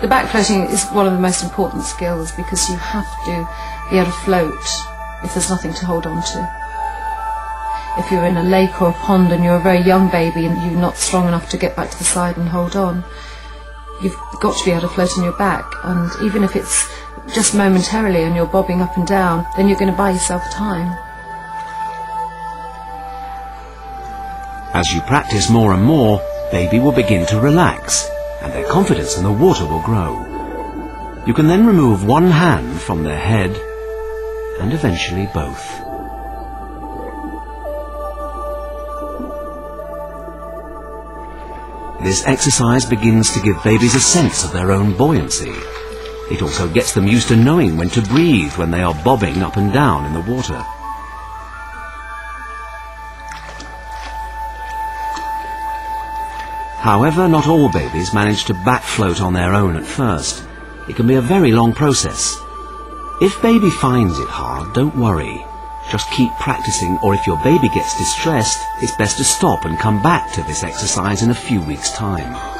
The back floating is one of the most important skills because you have to be able to float if there's nothing to hold on to. If you're in a lake or a pond and you're a very young baby and you're not strong enough to get back to the side and hold on, you've got to be able to float on your back. And even if it's just momentarily and you're bobbing up and down, then you're going to buy yourself time. As you practice more and more, baby will begin to relax and their confidence in the water will grow. You can then remove one hand from their head and eventually both. This exercise begins to give babies a sense of their own buoyancy. It also gets them used to knowing when to breathe when they are bobbing up and down in the water. However, not all babies manage to back float on their own at first. It can be a very long process. If baby finds it hard, don't worry. Just keep practicing or if your baby gets distressed, it's best to stop and come back to this exercise in a few weeks' time.